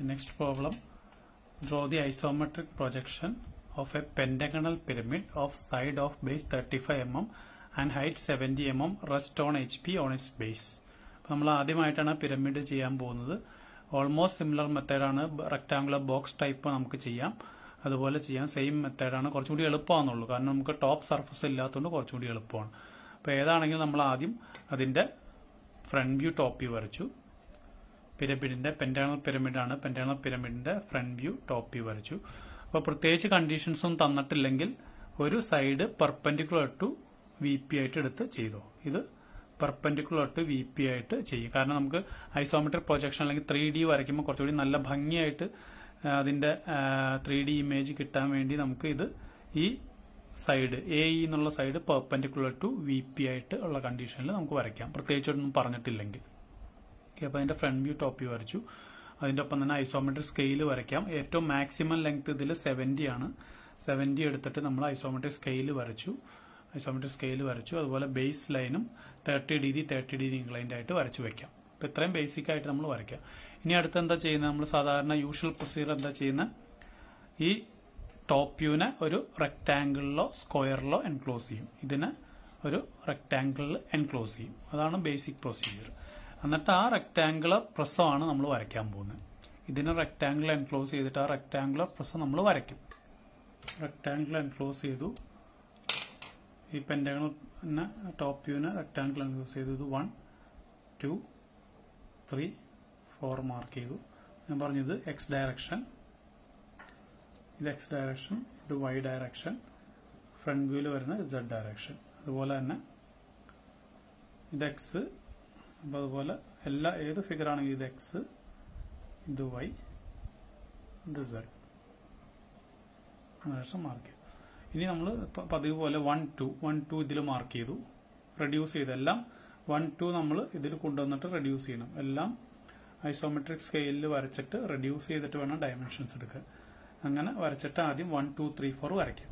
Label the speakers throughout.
Speaker 1: Next problem. Draw the isometric projection of a pentagonal pyramid of side of base 35 mm and height 70 mm rest on HP on its base. അപ്പോൾ നമ്മൾ ആദ്യമായിട്ടാണ് pyramid ചെയ്യാൻ പോകുന്നത്. Almost similar മെത്തേഡാണ് rectangular box type നമുക്ക് ചെയ്യാം. അതുപോലെ ചെയ്യാം. സെയിം മെത്തേഡാണ് കുറച്ചുകൂടി എളുപ്പമാണെന്നുള്ളൂ. കാരണം നമുക്ക് ടോപ്പ് സർഫസ് ഇല്ലാത്തതുകൊണ്ട് കുറച്ചുകൂടി എളുപ്പമാണ്. അപ്പോൾ ഏതാണെങ്കിലും നമ്മൾ ആദ്യം അതിന്റെ ഫ്രണ്ട് വ്യൂ ടോപ്പ് വ്യൂ വരച്ചു. പിരമിഡിന്റെ പെന്റാണൽ പിരമിഡാണ് പെന്റാണൽ പിരമിഡിന്റെ ഫ്രണ്ട് വ്യൂ ടോപ്പ് വ്യൂ വരച്ചു. അപ്പോൾ പ്രത്യേകിച്ച് കണ്ടീഷൻസ് ഒന്നും തന്നിട്ടില്ലെങ്കിൽ ഒരു side perpendicular to V P ആയിട്ട് എടുത്ത് ചെയ്തോ. ഇത് പെർപെൻഡിക്കുലർ ടു വി പി ആയിട്ട് ചെയ്യും. കാരണം നമുക്ക് ഐസോമെട്രിക് പ്രൊജക്ഷൻ അല്ലെങ്കിൽ ത്രീ ഡി വരയ്ക്കുമ്പോൾ കുറച്ചുകൂടി നല്ല ഭംഗിയായിട്ട് അതിന്റെ ത്രീ ഡി ഇമേജ് കിട്ടാൻ വേണ്ടി നമുക്ക് ഇത് ഈ സൈഡ് എ ഇ എന്നുള്ള side perpendicular to V P ആയിട്ട് ഉള്ള കണ്ടീഷനിൽ നമുക്ക് വരയ്ക്കാം. പ്രത്യേകിച്ചൊന്നും പറഞ്ഞിട്ടില്ലെങ്കിൽ. ഓക്കെ അപ്പോൾ അതിന്റെ ഫ്രണ്ട് വ്യൂ ടോപ്പ് വ്യൂ വരച്ചു. അതിന്റെ ഒപ്പം തന്നെ ഐസോമെട്രിക് സ്കെയിൽ വരയ്ക്കാം. ഏറ്റവും മാക്സിമം ലെങ്ത് ഇതിൽ സെവന്റി ആണ്. സെവന്റി എടുത്തിട്ട് നമ്മൾ ഐസോമെട്രിക് സ്കെയിൽ വരച്ചു. ഐസോമെട്രിക് സ്കെയിൽ വരച്ചു. അതുപോലെ ബേസ് ലൈനും thirty degree thirty degree inclined ആയിട്ട് വരച്ചു വെക്കാം. അപ്പോൾ ഇത്രയും ബേസിക് ആയിട്ട് നമ്മൾ വരയ്ക്കാം. ഇനി അടുത്ത് എന്താ ചെയ്യുന്നത്? നമ്മൾ സാധാരണ യൂഷ്വൽ പ്രൊസീജിയർ എന്താ ചെയ്യുന്നത്? ഈ ടോപ്പ് വ്യൂവിനെ ഒരു റെക്ടാങ്കിളിലോ സ്ക്വയറിലോ എൻക്ലോസ് ചെയ്യും. ഇതിനെ ഒരു റെക്ടാങ്കിളിൽ എൻക്ലോസ് ചെയ്യും. അതാണ് ബേസിക് പ്രൊസീജിയർ എന്നിട്ട് ആ റെക്റ്റാങ്കുലർ പ്രസമാണ് നമ്മൾ വരയ്ക്കാൻ പോകുന്നത്. ഇതിനെ റെക്റ്റാങ്കിൾ എൻക്ലോസ് ചെയ്തിട്ട് ആ റെക്റ്റാങ്കുലർ പ്രസം നമ്മൾ വരയ്ക്കും. റെക്റ്റാങ്കിൾ എൻക്ലോസ് ചെയ്തു. ഈ പെന്റഗണൽ ടോപ്പ് വ്യൂവിനെ റെക്റ്റാങ്കിൾ എൻക്ലോസ് ചെയ്തു. ഇത് one two three four mark ചെയ്തു. ഞാൻ പറഞ്ഞത് എക്സ് ഡയറക്ഷൻ ഇത് എക്സ് ഡയറക്ഷൻ ഇത് വൈ ഡയറക്ഷൻ ഫ്രണ്ട് വ്യൂവിൽ വരുന്ന സെഡ് ഡയറക്ഷൻ അതുപോലെ തന്നെ ഇത് എക്സ് അപ്പോൾ അതുപോലെ എല്ലാ ഏത് ഫിഗർ ആണെങ്കിലും ഇത് എക്സ് ഇത് വൈ ഇത് സെഡ് അതിനുശേഷം മാർക്ക് ചെയ്തു ഇനി നമ്മൾ പതിവ് പോലെ വൺ ടു വൺ ടു ഇതിൽ മാർക്ക് ചെയ്തു. റെഡ്യൂസ് ചെയ്തു എല്ലാം വൺ ടു നമ്മൾ ഇതിൽ കൊണ്ടുവന്നിട്ട് റെഡ്യൂസ് ചെയ്യണം. എല്ലാം ഐസോമെട്രിക് സ്കെയിലിൽ വരച്ചിട്ട് റെഡ്യൂസ് ചെയ്തിട്ട് വേണം ഡയമെൻഷൻസ് എടുക്കുക അങ്ങനെ വരച്ചിട്ട് ആദ്യം വൺ ടു ത്രീ ഫോർ വരയ്ക്കാം.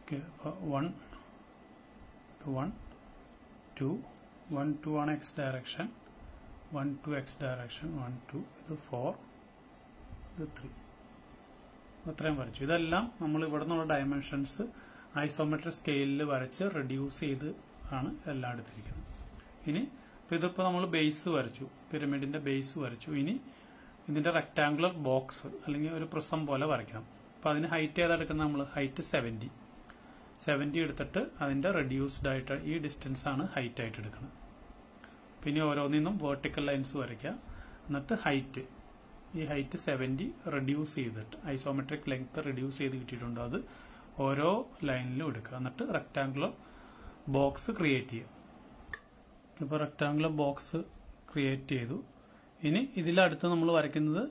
Speaker 1: ഓക്കെ അപ്പോൾ one one two one two ആണ് X direction one two X direction one two ഇത് ഫോർ ഇത് 3 അത്രയും വരച്ചു. ഇതെല്ലാം നമ്മൾ ഇവിടെ നിന്നുള്ള ഡയമെൻഷൻസ് ഐസോമെട്രിക് സ്കെയിലിൽ വരച്ച് റെഡ്യൂസ് ചെയ്ത് ആണ് എല്ലാം എടുത്തിരിക്കുന്നത്. ഇനി ഇപ്പൊ ഇതിപ്പോ നമ്മൾ ബേസ് വരച്ചു. പിരമിഡിന്റെ ബേസ് വരച്ചു. ഇനി ഇതിന്റെ റെക്ടാങ്കുലർ ബോക്സ് അല്ലെങ്കിൽ ഒരു പ്രിസം പോലെ വരയ്ക്കണം. അപ്പൊ അതിന് ഹൈറ്റ് ഏതാ എടുക്കുന്നത് നമ്മൾ? ഹൈറ്റ് സെവന്റി സെവന്റി എടുത്തിട്ട് അതിന്റെ റെഡ്യൂസ്ഡ് ആയിട്ട് ഈ ഡിസ്റ്റൻസ് ആണ് ഹൈറ്റ് ആയിട്ട് എടുക്കുന്നത് പിന്നെ ഓരോന്നിന്നും വേർട്ടിക്കൽ ലൈൻസ് വരയ്ക്കുക. എന്നിട്ട് ഹൈറ്റ് ഈ ഹൈറ്റ് സെവന്റി റെഡ്യൂസ് ചെയ്തിട്ട് ഐസോമെട്രിക് ലെങ്ത് റെഡ്യൂസ് ചെയ്ത് കിട്ടിയിട്ടുണ്ട് അത് ഓരോ ലൈനിലും എടുക്കുക. എന്നിട്ട് റെക്ടാങ്കുലർ ബോക്സ് ക്രിയേറ്റ് ചെയ്യുക. ഇപ്പോൾ റെക്ടാങ്കുലർ ബോക്സ് ക്രിയേറ്റ് ചെയ്തു. ഇനി ഇതിലടുത്ത് നമ്മൾ വരയ്ക്കുന്നത്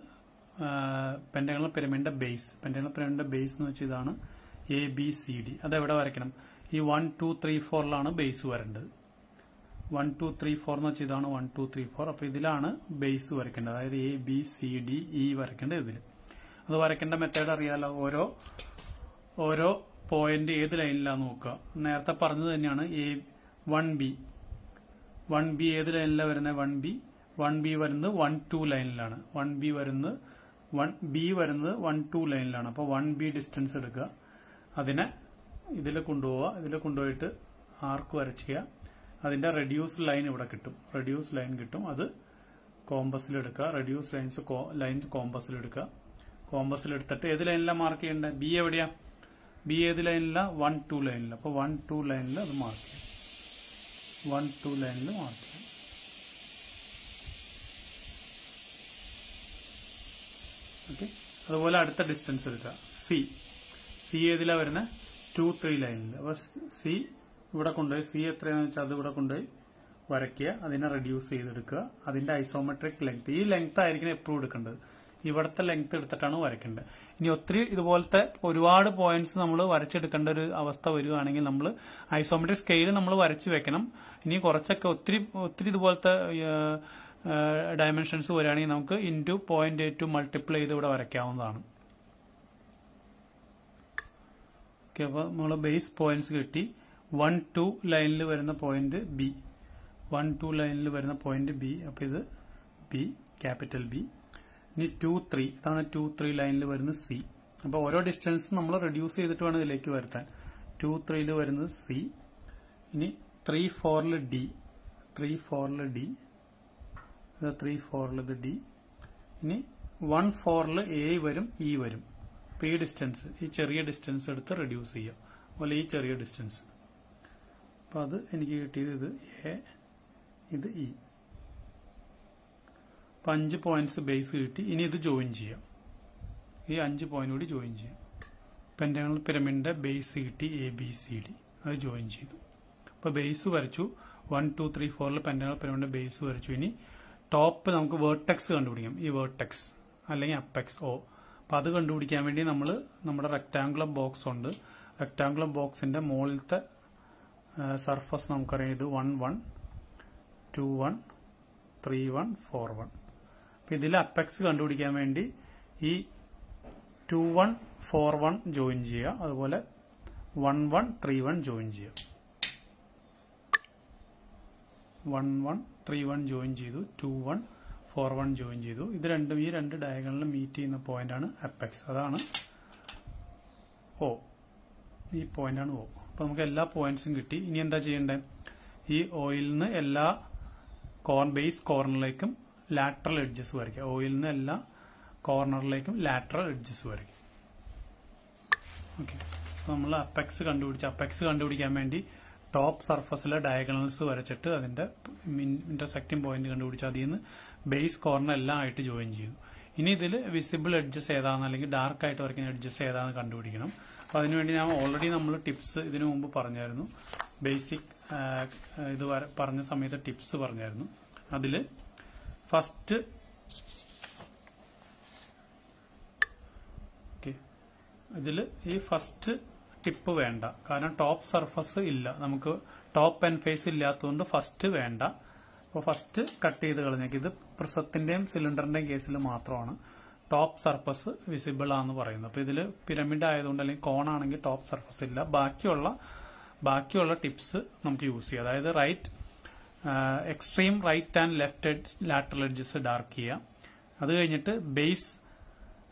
Speaker 1: പെൻഡഗണൽ പിരമിഡിന്റെ ബേസ് പെൻഡഗണൽ പിരമിഡിന്റെ ബേസ് എന്ന് വെച്ചാൽ ഇതാണ് എ ബി സി ഡി അതെവിടെ വരയ്ക്കണം? ഈ വൺ ടു ത്രീ ഫോറിലാണ് ബേസ് വരേണ്ടത്. വൺ ടു ത്രീ ഫോർ എന്ന് വെച്ചാൽ ഇതാണ് വൺ ടു ത്രീ ഫോർ അപ്പം ഇതിലാണ് ബേസ് വരയ്ക്കേണ്ടത്. അതായത് A B C D E വരയ്ക്കേണ്ടത് ഇതിൽ. അത് വരയ്ക്കേണ്ട മെത്തേഡ് അറിയാലോ? ഓരോ ഓരോ പോയിന്റ് ഏത് ലൈനിലാണ് നോക്കുക. നേരത്തെ പറഞ്ഞത് തന്നെയാണ് A one B one B ഏത് ലൈനിലാണ് വരുന്നത് വൺ ബി വൺ ബി വരുന്നത് വൺ ടു ലൈനിലാണ് വൺ ബി വരുന്നത് വൺ ബി വരുന്നത് വൺ ടു ലൈനിലാണ് അപ്പോൾ വൺ ബി ഡിസ്റ്റൻസ് എടുക്കുക. അതിനെ ഇതിൽ കൊണ്ടുപോവുക. ഇതിൽ കൊണ്ടുപോയിട്ട് ആർക്ക് വരച്ചുക അതിന്റെ റെഡ്യൂസ് ലൈൻ ഇവിടെ കിട്ടും. റെഡ്യൂസ് ലൈൻ കിട്ടും. അത് കോമ്പസിൽ എടുക്കുക. റെഡ്യൂസ് ലൈൻസ് ലൈൻ കോമ്പസിൽ എടുത്തിട്ട് ഏത് ലൈനിലാണ് മാർക്ക് ചെയ്യേണ്ടത്? ബി എവിടെയാ? ബി ഏത് ലൈനിലാണ് വൺ ടു ലൈനിൽ അപ്പോൾ വൺ ടു ലൈനിൽ അത് മാർക്ക് ചെയ്യാം. വൺ ടു ലൈനിൽ മാർക്ക് ചെയ്യാം. ഓക്കെ അതുപോലെ അടുത്ത ഡിസ്റ്റൻസ് എടുക്കുക. സി സി ഏതിലാ വരുന്നത് ടു ത്രീ ലൈനിൽ അപ്പോൾ സി ഇവിടെ കൊണ്ടുപോയി. സി എത്രയാണെന്ന് വെച്ചാൽ അത് ഇവിടെ കൊണ്ടുപോയി വരയ്ക്കുക. അതിനെ റെഡ്യൂസ് ചെയ്തെടുക്കുക. അതിന്റെ ഐസോമെട്രിക് ലെങ്ത് ഈ ലെങ്ത് ആയിരിക്കണം എപ്പോഴും എടുക്കേണ്ടത്. ഇവിടുത്തെ ലെങ്ത് എടുത്തിട്ടാണ് വരയ്ക്കേണ്ടത്. ഇനി ഒത്തിരി ഇതുപോലത്തെ ഒരുപാട് പോയിന്റ്സ് നമ്മൾ വരച്ചെടുക്കേണ്ട ഒരു അവസ്ഥ വരികയാണെങ്കിൽ നമ്മൾ ഐസോമെട്രിക് സ്കെയിൽ നമ്മൾ വരച്ചു വെക്കണം. ഇനി കുറച്ചൊക്കെ ഒത്തിരി ഒത്തിരി ഇതുപോലത്തെ ഡയമെൻഷൻസ് വരികയാണെങ്കിൽ നമുക്ക് ഇന്റു പോയിന്റ് ടു മൾട്ടിപ്ലൈ ചെയ്ത് ഇവിടെ വരയ്ക്കാവുന്നതാണ്. ഓക്കെ അപ്പോൾ നമ്മൾ ബേസ് പോയിന്റ്സ് കിട്ടി. വൺ ടു ലൈനിൽ വരുന്ന പോയിന്റ് ബി വൺ ടു ലൈനിൽ വരുന്ന പോയിന്റ് ബി അപ്പോൾ ഇത് ബി ക്യാപിറ്റൽ ബി ഇനി ടു ത്രീ ഇതാണ് ടു ത്രീ ലൈനിൽ വരുന്നത് സി അപ്പോൾ ഓരോ ഡിസ്റ്റൻസും നമ്മൾ റെഡ്യൂസ് ചെയ്തിട്ട് വേണം ഇതിലേക്ക് വരുത്താൻ. ടു ത്രീയിൽ വരുന്നത് സി ഇനി ത്രീ ഫോറിൽ ഡി ത്രീ ഫോറിൽ ഡി ത്രീ ഫോറിൽ ഇത് ഡി ഇനി വൺ ഫോറിൽ എ വരും ഇ വരും. അപ്പോൾ ഈ ഡിസ്റ്റൻസ് ഈ ചെറിയ ഡിസ്റ്റൻസ് എടുത്ത് റെഡ്യൂസ് ചെയ്യാം അതുപോലെ ഈ ചെറിയ ഡിസ്റ്റൻസ് അപ്പോൾ അത് എനിക്ക് കിട്ടിയത് ഇത് എ ഇത് ഇ അപ്പം അഞ്ച് പോയിന്റ്സ് ബേസ് കിട്ടി. ഇനി ഇത് ജോയിൻ ചെയ്യാം. ഈ അഞ്ച് പോയിന്റ് കൂടി ജോയിൻ ചെയ്യാം. പെന്റങ്ങൾ പിരമിഡിന്റെ ബേസ് കിട്ടി എ ബി സി ഡി അത് ജോയിൻ ചെയ്തു. അപ്പോൾ ബേസ് വരച്ചു. വൺ ടു ത്രീ ഫോറിൽ പെന്റങ്ങൾ പിരമിഡിന്റെ ബേസ് വരച്ചു. ഇനി ടോപ്പ് നമുക്ക് വേർട്ടെക്സ് കണ്ടുപിടിക്കാം. ഈ വേർട്ടെക്സ് അല്ലെങ്കിൽ അപ്പെക്സ് ഓ അപ്പം അത് കണ്ടുപിടിക്കാൻ വേണ്ടി നമ്മൾ നമ്മുടെ റെക്റ്റാങ്കുലർ ബോക്സ് ഉണ്ട്. റെക്റ്റാങ്കുലർ ബോക്സിന്റെ മുകളിലത്തെ സർഫസ് നമുക്കറിയാം ഇത് one one two one three one four one അപ്പം ഇതിൽ അപ്പെക്സ് കണ്ടുപിടിക്കാൻ വേണ്ടി ഈ two one four one join ചെയ്യുക. അതുപോലെ one one three one join ചെയ്യുക. One one three one join ചെയ്തു. Two one four one join ചെയ്തു. ഇത് രണ്ടും ഈ രണ്ട് ഡയഗണലിൽ മീറ്റ് ചെയ്യുന്ന പോയിന്റാണ് അപ്പെക്സ് അതാണ് ഓ ഈ പോയിന്റാണ് ഓ അപ്പോൾ നമുക്ക് എല്ലാ പോയിന്റ്സും കിട്ടി. ഇനി എന്താ ചെയ്യേണ്ടത് ഈ ഓയിൽ നിന്ന് എല്ലാ കോർ ബേസ് കോർണറിലേക്കും ലാറ്ററൽ എഡ്ജസ് വരയ്ക്കുക. ഓയിൽ നിന്ന് എല്ലാ കോർണറിലേക്കും ലാറ്ററൽ എഡ്ജസ് വരയ്ക്കും ഓക്കെ നമ്മൾ അപ്പെക്സ് കണ്ടുപിടിച്ച്. അപ്പെക്സ് കണ്ടുപിടിക്കാൻ വേണ്ടി ടോപ്പ് സർഫസിലെ ഡയഗണൽസ് വരച്ചിട്ട് അതിന്റെ ഇന്റർസെക്റ്റിംഗ് പോയിന്റ് കണ്ടുപിടിച്ച് അതിൽ നിന്ന് ബേസ് കോർണർ എല്ലാം ആയിട്ട് ജോയിൻ ചെയ്യും. ഇനി ഇതിൽ വിസിബിൾ എഡ്ജസ് ഏതാണെന്ന് അല്ലെങ്കിൽ ഡാർക്ക് ആയിട്ട് വരയ്ക്കുന്ന എഡ്ജസ് ഏതാണെന്ന് കണ്ടുപിടിക്കണം. അപ്പൊ അതിനുവേണ്ടി ഞാൻ ഓൾറെഡി നമ്മൾ ടിപ്സ് ഇതിനു മുമ്പ് പറഞ്ഞായിരുന്നു. ബേസിക് ഇത് പറഞ്ഞ സമയത്ത് ടിപ്സ് പറഞ്ഞായിരുന്നു. അതിൽ ഫസ്റ്റ് ഇതിൽ ഈ ഫസ്റ്റ് ടിപ്പ് വേണ്ട. കാരണം ടോപ്പ് സർഫസ് ഇല്ല. നമുക്ക് ടോപ്പ് ആൻഡ് ഫേസ് ഇല്ലാത്തതുകൊണ്ട് ഫസ്റ്റ് വേണ്ട. അപ്പോൾ ഫസ്റ്റ് കട്ട് ചെയ്ത് കളഞ്ഞേക്ക്. ഇത് പ്രിസത്തിന്റെയും സിലിണ്ടറിന്റെയും കേസിൽ മാത്രമാണ്. ടോപ്പ് സർഫസ് വിസിബിൾ ആണെന്ന് പറയുന്നത്. അപ്പോൾ ഇതിൽ പിരമിഡ് ആയതുകൊണ്ട് അല്ലെങ്കിൽ കോണാണെങ്കിൽ ടോപ്പ് സർഫസ് ഇല്ല. ബാക്കിയുള്ള ബാക്കിയുള്ള ടിപ്സ് നമുക്ക് യൂസ് ചെയ്യാം. അതായത് right extreme right and left edge lateral edges dark ചെയ്യാം അത് കഴിഞ്ഞിട്ട് ബേസ്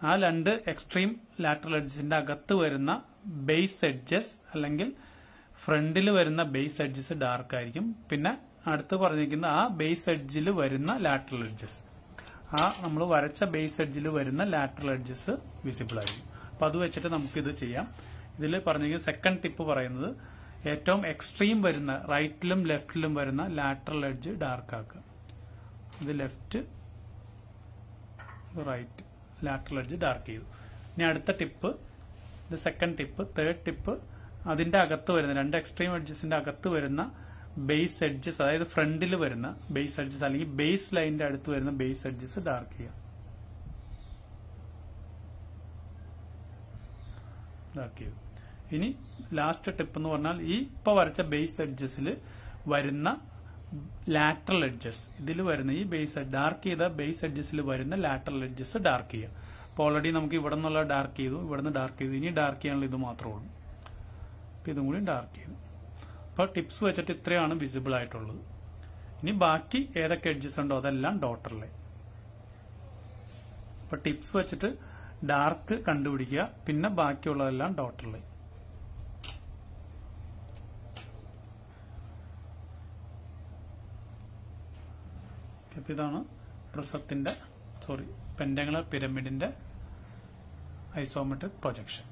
Speaker 1: ആ രണ്ട് എക്സ്ട്രീം ലാറ്ററൽ എഡ്ജസിന്റെ അകത്ത് വരുന്ന ബേസ് എഡ്ജസ് അല്ലെങ്കിൽ ഫ്രണ്ടിൽ വരുന്ന ബേസ് എഡ്ജസ് ഡാർക്ക് ആയിരിക്കും. പിന്നെ അടുത്ത് പറഞ്ഞിരിക്കുന്ന ആ ബേസ് എഡ്ജിൽ വരുന്ന ലാറ്ററൽ എഡ്ജസ് ആ നമ്മൾ വരച്ച ബേസ് എഡ്ജിൽ വരുന്ന ലാറ്ററൽ എഡ്ജസ് വിസിബിൾ ആയിരിക്കും. അപ്പൊ അത് വെച്ചിട്ട് നമുക്ക് ഇത് ചെയ്യാം. ഇതിൽ പറഞ്ഞിരിക്കുന്ന സെക്കൻഡ് ടിപ്പ് പറയുന്നത് ഏറ്റവും എക്സ്ട്രീം വരുന്ന റൈറ്റിലും ലെഫ്റ്റിലും വരുന്ന ലാറ്ററൽ എഡ്ജ് ഡാർക്ക് ആക്കുക. ഇത് left right lateral edge dark ചെയ്തു. ഇനി അടുത്ത ടിപ്പ് ഇത് സെക്കൻഡ് ടിപ്പ് തേർഡ് ടിപ്പ് അതിന്റെ അകത്ത് വരുന്ന രണ്ട് എക്സ്ട്രീം എഡ്ജസിന്റെ അകത്ത് വരുന്ന ബേസ് എഡ്ജസ് അതായത് ഫ്രണ്ടിൽ വരുന്ന ബേസ് എഡ്ജസ് അല്ലെങ്കിൽ ബേസ് ലൈനിന്റെ അടുത്ത് വരുന്ന ബേസ് എഡ്ജസ് ഡാർക്ക് ചെയ്യാം. ഡാർക്ക് ഇനി ലാസ്റ്റ് ടിപ്പ് എന്ന് പറഞ്ഞാൽ ഈ ഇപ്പൊ വരച്ച ബേസ് എഡ്ജസിൽ വരുന്ന ലാറ്ററൽ എഡ്ജസ് ഇതിൽ വരുന്ന ഈ ബേസ് ഡാർക്ക് ചെയ്ത ബേസ് എഡ്ജസിൽ വരുന്ന ലാറ്ററൽ എഡ്ജസ് ഡാർക്ക് ചെയ്യുക അപ്പോൾ ഓൾറെഡി നമുക്ക് ഇവിടെ നിന്നുള്ള ഡാർക്ക് ചെയ്തു ഇവിടെ നിന്ന് ഡാർക്ക് ചെയ്തു. ഇനി ഡാർക്ക് ചെയ്യാനുള്ള ഇത് മാത്രമേ ഉള്ളൂ. അപ്പോൾ ഇതും കൂടി ഡാർക്ക് ചെയ്തു. അപ്പോൾ ടിപ്സ് വെച്ചിട്ട് ഇത്രയാണ് വിസിബിൾ ആയിട്ടുള്ളത്. ഇനി ബാക്കി ഏതൊക്കെ എഡ്ജസ് ഉണ്ടോ അതെല്ലാം ഡോട്ടറിലെ അപ്പോൾ ടിപ്സ് വെച്ചിട്ട് ഡാർക്ക് കണ്ടുപിടിക്കുക പിന്നെ ബാക്കിയുള്ളതെല്ലാം ഡോട്ടറിലെ ഇതാണ് പ്രസത്തിന്റെ സോറി പെൻഡങ്ങള പിരമിഡിന്റെ ഐസോമെട്രിക് പ്രൊജക്ഷൻ